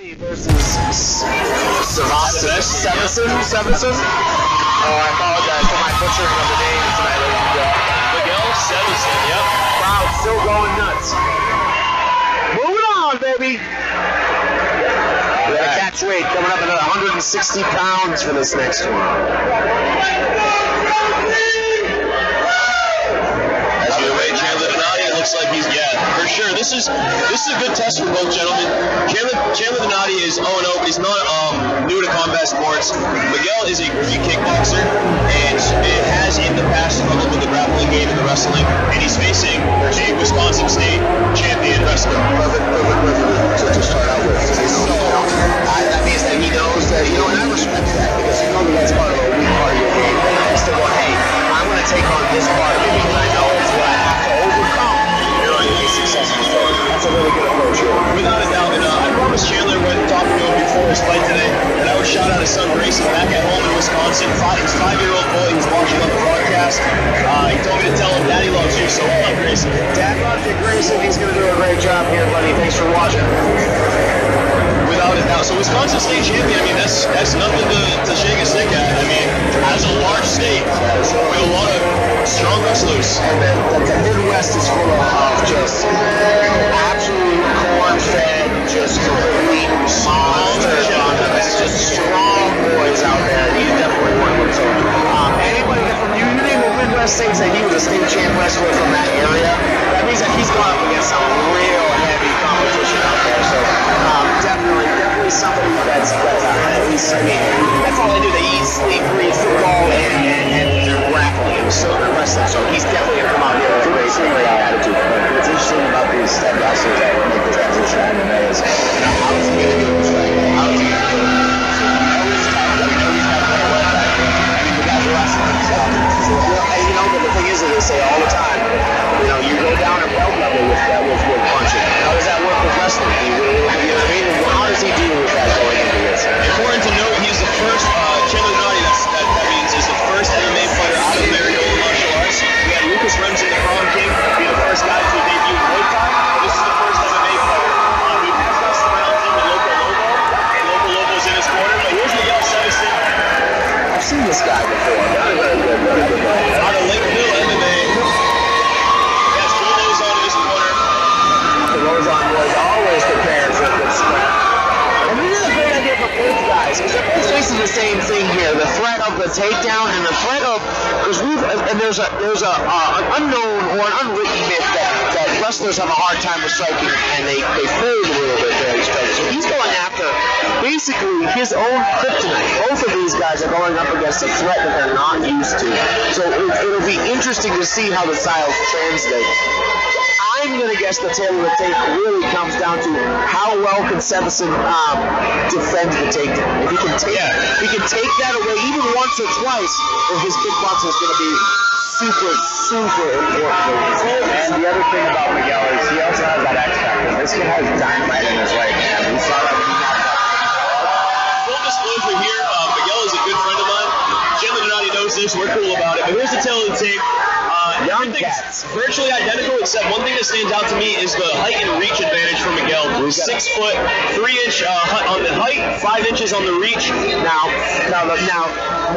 Donati versus Sebastian Severson. Severson. Oh, I apologize for my butchering of the name tonight, ladies and gentlemen. Miguel Severson, yep. Crowd still going nuts. Moving on, baby. We got a catch weight coming up another 160 pounds for this next one. As we await Chandler Donati, looks like he's yeah, for sure. This is this is a good test for both gentlemen. Chandler Chandler Donati is 0 0. He's not um, new to combat sports. Miguel is a Greek kickboxer, and it has in the past struggled with the grappling game and the wrestling. And he's facing a Wisconsin State champion wrestler. Perfect, perfect, perfect to, start out with. So, I, that means that he knows that, you know, and I respect that because you know that that's part of a weak part of your game. And still going, hey, I'm going to take on this part of it Wisconsin State champion, I mean, that's that's nothing to, to shake a stick at. I mean, as a large state with a lot of strong wrestlers. And the, the, Midwest is full of, of just absolute corn-fed, just complete monsters. It's just strong boys out there. You definitely one. So, um, anybody from you, you name the Midwest states that he was a state champ wrestler from that area, that means that he's gone up against some real heavy competition out there. So, um, definitely, that's, that's uh, I that's all they do. They eat, sleep, breathe football, here: the threat of the takedown and the threat of because we've and there's a there's a uh, an unknown or an unwritten myth that, that wrestlers have a hard time with striking and they they fold a little bit striking. So he's going after basically his own kryptonite. Both of these guys are going up against a threat that they're not used to. So it, it'll be interesting to see how the styles translate. I'm going to guess the tale of the tape really comes down to how well can Severson um, defend the takedown. If he can take, if he can take that away even once or twice, then his kickboxing is going to be super, super important. And the other thing about Miguel is he also has that X factor. This kid has dynamite in his leg, hand. We saw that when he knocked out Full disclosure here, uh, Miguel is a good friend of mine. Chandler Donati knows this. We're cool about it. But here's the tale of the tape. Uh, Young cats. virtually identical, except one thing that stands out to me is the height and reach advantage for Miguel. Six foot, three inch uh, on the height, five inches on the reach. Now, now, now,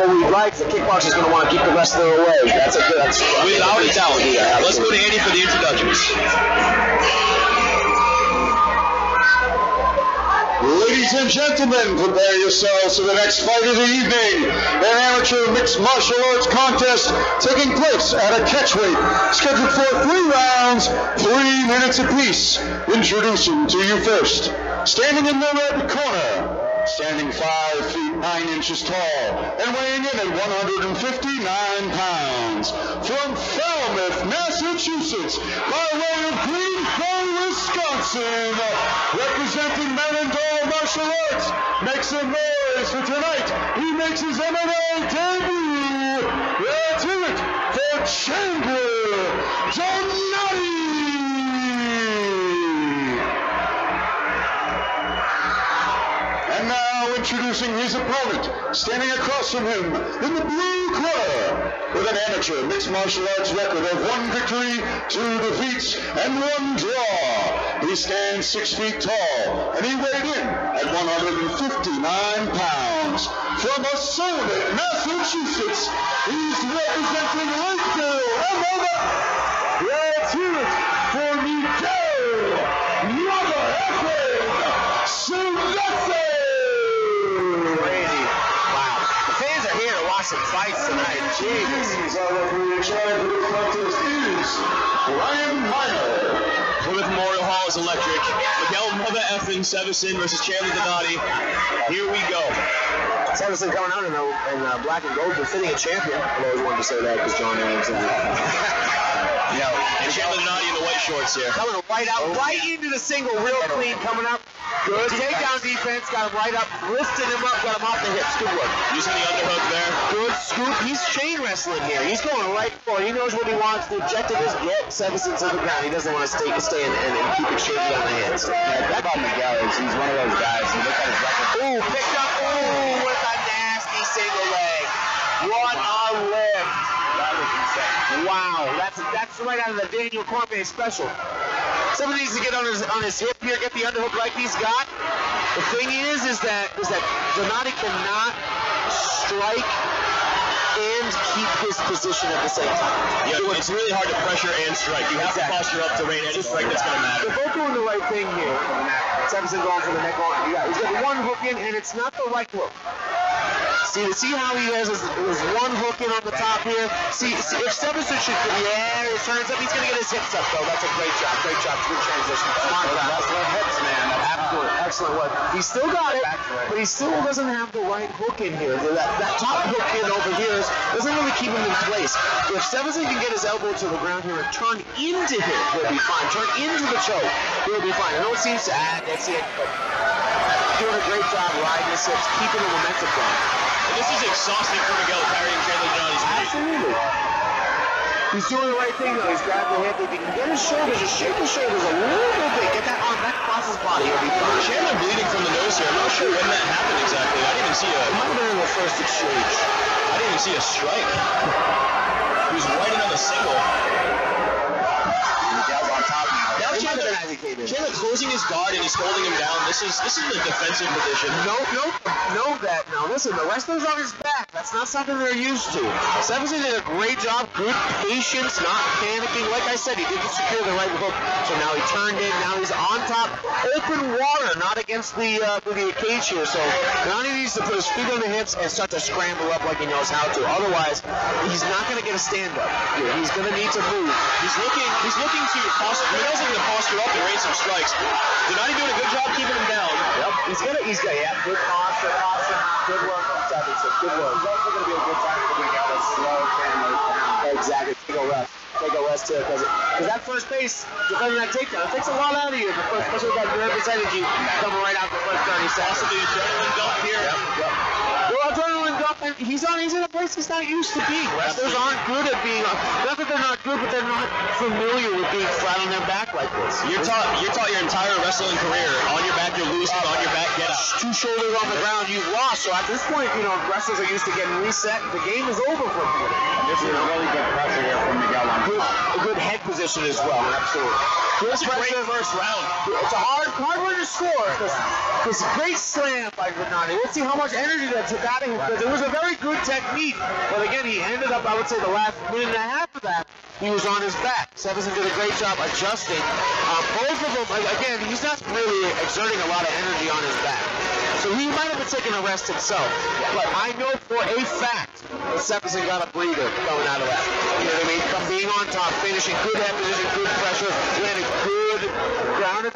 what we like, the kickboxer is going to want to keep the wrestler away. That's a good. That's Without a doubt. Let's go to Andy for the introductions. Ladies and gentlemen, prepare yourselves for the next fight of the evening. An amateur mixed martial arts contest taking place at a catchweight, scheduled for three rounds, three minutes apiece. Introducing to you first, standing in the red corner, standing five feet nine inches tall, and weighing in at 159 pounds, from Falmouth, Massachusetts, by way of Greenville, Wisconsin, representing Menendol Martial Arts, makes some noise for tonight. He makes his MMA debut. Let's hear it for Chandler Donati. And now introducing his opponent, standing across from him in the blue corner, with an amateur mixed martial arts record of one victory, two defeats, and one draw. He stands six feet tall, and he weighed in at 159 pounds. From Assonet, Massachusetts, he's representing Lakeville, MMA. Let's hear it for Miguel Mother Effing. Crazy. Wow. The fans are here to watch some fights tonight. Jesus. Our referee in charge of this contest is Ryan Meyer. Plymouth Memorial Hall is electric. Miguel Mother Effin Sevasin versus Chandler Donati. Here we go. Sanderson coming out in, a, in uh, black and gold, defending a champion. I always wanted to say that because John Adams and know, and Chandler Donati in the white shorts here. coming right out, right into the single, real clean, coming up. Good takedown defense, got him right up, lifted him up, got him off the hips. Good work. Using the underhook there. Good scoop. He's chain wrestling here. He's going right for it. He knows what he wants. The objective is get Sevasin to the ground. He doesn't want to stay, stay and, and, and keep exchanging on the hands. Yeah, that about Miguel is he's one of those guys. You look at his record. Ooh, picked up. Ooh, with a nasty single leg. What a lift. That was insane. Wow, that's that's right out of the Daniel Cormier special. Someone needs to get on his on his hip here, get the underhook like he's got. The thing is, is that is that Donati cannot strike and keep his position at the same time. Yeah, it's really hard to pressure and strike. You have Exactly. to posture up to rain any strike that's going to matter. They're both doing the right thing here. Sevasin going for the neck. Yeah, he's got one hook in, and it's not the right hook. See, see how he has his, his one hook in on the top here. See, see if Sevasin should, yeah, it turns up. He's gonna get his hips up though. That's a great job, great job, good transition. Smart guy. wrestler hips, man. That Excellent, excellent work. He still got it, but he still doesn't have the right hook in here. That, that top hook in over here is, doesn't really keep him in place. If Sevasin can get his elbow to the ground here and turn into him, he'll be fine. Turn into the choke, he'll be fine. I know it seems to, ah, that's it, but doing a great job riding his hips, keeping the momentum going. And this is exhausting for Miguel carrying Chandler weight. Absolutely. He's doing the right thing though. He's grabbing the hip. If he can get his shoulders, just shake his shoulders a little bit. Get that arm back across his body. He'll be fine. Chandler bleeding from the nose here. I'm not sure when that happened exactly. I didn't even see a. It might have been in the first exchange. I didn't even see a strike. He was right in on the single. Miguel's on top now. Now It might have Chandler. Chandler closing his guard and he's holding him down. This is this is the defensive position. No, no, no that now. Listen, the wrestler's on his back. That's not something they're used to. Sevasin did a great job. Good patience, not panicking. Like I said, he didn't secure the right hook, so now he turned in. Now he's on top, open water, not against the uh, the cage here. So now he needs to put his feet on the hips and start to scramble up like he knows how to. Otherwise, he's not going to get a stand up. He's going to need to move. He's looking he's looking to posture. Miguel's looking to posture up and raise some strikes. Donati doing a good job keeping him down. Yep, he's gonna, he's gonna, yeah, good posture, posture, good work from Sevasin, good work. It's also going to be a good time for Miguel to slow Chandler down. Exactly. Take a rest. Take a rest too, because because that first base, defending that takedown, it takes a lot out of you, especially with that nervous energy coming right out the first 30 seconds. Also the adrenaline dump here. Well, adrenaline dump, and he's on, he's in a place he's not used to being. Wrestlers aren't good at being, not that they're not good, but they're not familiar with being flat on their back like this. You're taught you're taught your entire wrestling career on your back you're losing, on your back get out. two shoulders on the ground, you've lost. So at this point, you know, wrestlers are used to getting reset. The game is over for them. This is a really good pressure here from Miguel on Good, a good head position as well. Absolutely. Good It's a great first round. It's a hard, hard one to score. This, a great slam by Donati. Let's see how much energy that took out of him because it was a very good technique. But again, he ended up, I would say, the last minute and a half of that, he was on his back. Sevasin did a great job adjusting. Uh, both of them, again, he's not really exerting a lot of energy on his back. So he might have been taking a rest himself. But I know for a fact that Sevasin got a breather coming out of that. You know what I mean? From being on top, finishing good head position, good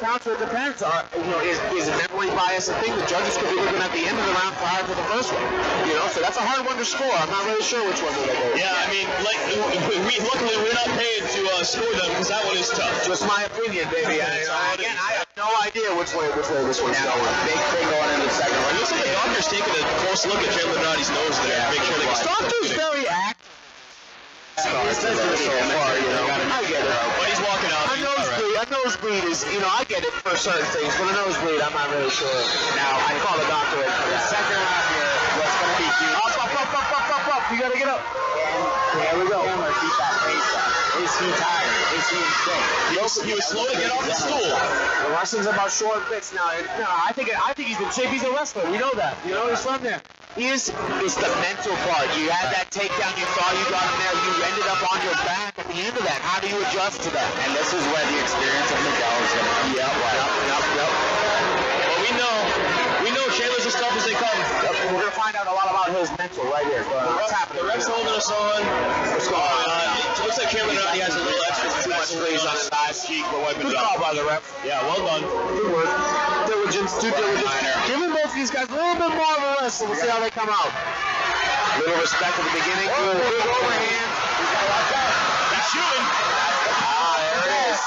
ground and it depends. Are, you know, is, is memory bias a thing? The judges could be looking at the end of the round prior to the first one. You know, so that's a hard one to score. I'm not really sure which one they're going to go. Yeah, I mean, like we, we luckily we're not paid to uh, score them because that one is tough. Just my opinion, baby. I, I, again, I have no idea which way which way this one's Now, going. big thing going into the second It round. looks like the doctor's taking a close look at Chandler Donati's nose there to make sure that he's Doctor's very active. Starts Says it so far, you know. I get it. But he's walking out. A He's all right. Nosebleed, a is, you know, I get it for certain things, but a nosebleed, I'm not really sure. Now, I call the doctor in for that. Second round here, what's going to be huge. Up, up, up, up, up, up, up. You gotta get up. There we go. Chandler keep that pace up. Is he tired? Is he shape? He was, he was slow to get off the stool. The wrestling's about short bits now. No, I think I think he's in shape. He's a wrestler. We know that. You know, he's from there. He is. It's the mental part. You had that takedown. You thought you got him there. You ended up on your back at the end of that. How do you adjust to that? And this is where the experience of Miguel is going to come. Yep. Yep. Yep. Yep. But we know, we know Chandler's as tough as they come. Yep. We're gonna find out a lot about his mental right here. What's happening? The ref's holding us on. What's going on? Uh, it looks like Chandler He has a little extra Too much grease on his last cheek, but wiping Good it call off. by the ref. Yeah, well done. Good work. Diligence, due diligence. Giving both these guys a little bit more of a rest, and we'll see how they come out. A Little respect at the beginning. Good, good overhand. He's shooting. Ah, there it is.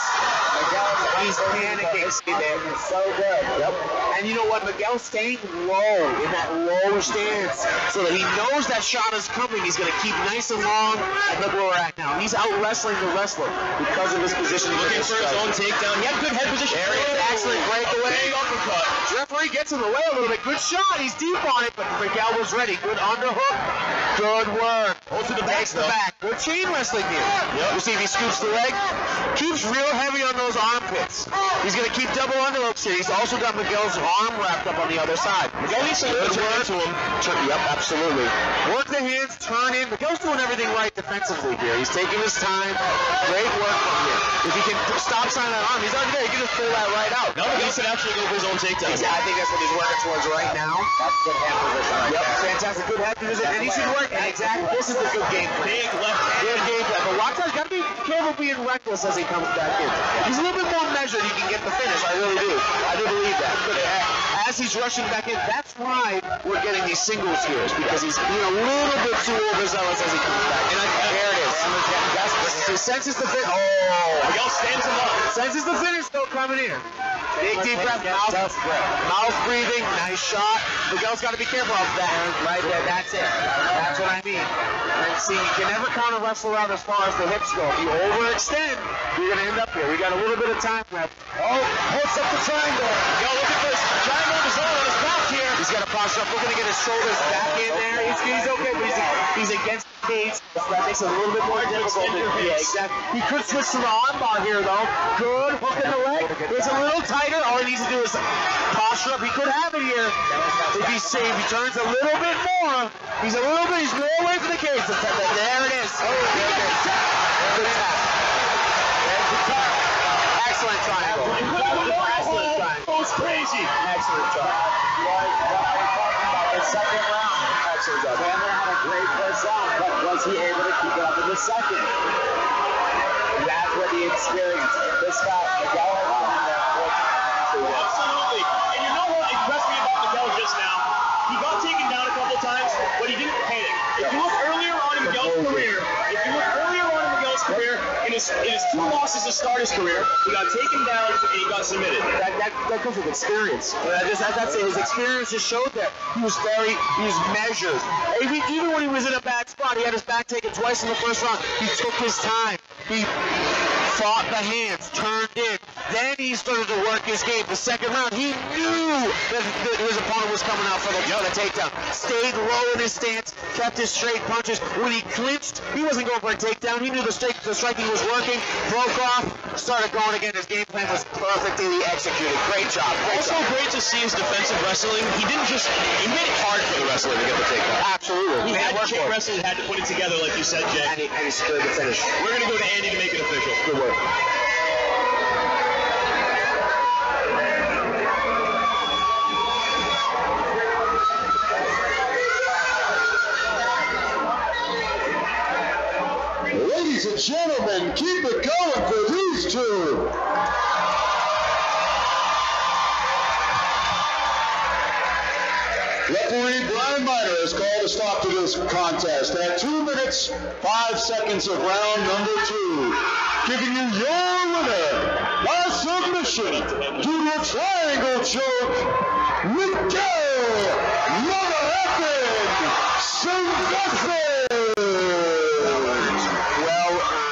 He's panicking. See there. So good. Yep. And you know what? Miguel's staying low in that low stance so that he knows that shot is coming. He's going to keep nice and long. And look where we're at now. He's out wrestling the wrestler because of his position. Looking for his own takedown. He had good head position. There he is. Excellent breakaway. Big uppercut. Referee gets in the way a little bit. Good shot. He's deep on it, but Miguel was ready. Good underhook. Good work. Hold to the Takes back, the though. back. Good chain wrestling here. Yep. You see if he scoops the leg. Keeps real heavy on those armpits. He's going to keep double underhooks here. He's also got Miguel's arm wrapped up on the other side. Miguel needs some Good turn work. to him. Turn, yep, absolutely. Work the hands, turn in. Miguel's doing everything right defensively here. He's taking his time. Great work from here. If he can stop signing that arm, he's already there. He can just pull that right out. Now Miguel should actually go for his own takedown. I think that's what he's working towards right now. That's good hand position right Yep, there. fantastic. Good head position. And he should work. And exactly, this is the good game plan. Big left hand. Good game plan. But. He's got to be careful being reckless as he comes back in. He's a little bit more measured. He can get the finish. I really do. I do believe that. But uh, as he's rushing back in, that's why we're getting these singles here. Is because he's being a little bit too overzealous as he comes back. And I, there it is. That's, he senses the finish. Oh. Miguel stands him up. Senses the finish though coming in. Big deep breath. Mouth, mouth breathing. Nice shot. Miguel's got to be careful of that. Right there. That's it. That's what I mean. See, you can never count a wrestler out as far as the hips go. If you overextend, you're going to end up here. We got a little bit of time left. Oh, holds up the triangle. Miguel looking for his triangle his on his back here. He's got to posture up. We're going to get his shoulders back in there. He's, he's okay, but he's, he's against the cage. That makes it a little bit more difficult. Yeah, exactly. He could switch to the armbar here, though. Good. Hook in the leg. It's a little tighter. All he needs to do is posture up. He could have it here. If he, if he turns a little bit more, he's a little bit, he's more away from the cage. There it is. Oh, there it is. Good tap. There's tap. Excellent triangle. Excellent triangle. Goes crazy. Excellent triangle. The second round. Excellent job. Chandler had a great first round, but was he able to keep it up in the second? That's where the experience. This guy, Miguel has been in there four times. Absolutely. And you know what impressed me about Miguel just now? He got taken down a couple times, but he didn't panic. If you look earlier on in Miguel's career, if you look earlier on in Miguel's career, in his, in his two losses to start his career, he got taken down and he got submitted. that, that, that comes with experience. That just, that, that's it. His experience just showed that he was very, he was measured. Even, even when he was in a bad spot, he had his back taken twice in the first round. He took his time. He fought the hands, turned in. Then he started to work his game. The second round, he knew that, that his opponent was coming out for the, for the takedown. Stayed low in his stance, kept his straight punches. When he clinched, he wasn't going for a takedown. He knew the, straight, the striking was working. Broke off, started going again. His game plan was perfectly executed. Great job. Great Also job. great to see his defensive wrestling. He didn't just, he made it hard for the wrestler to get the takedown. Absolutely. He had work Jake for it. wrestling had to put it together, like you said, Jay. And he, and he secured the finish. We're gonna go to Andy to make it official. Good work. And gentlemen, keep it going for these two. Referee Brian Miner has called a stop to this contest at 2 minutes, 5 seconds of round number 2. Giving you your winner by submission due to a triangle choke, Miguel Motherfucking Sylvester! well. Uh,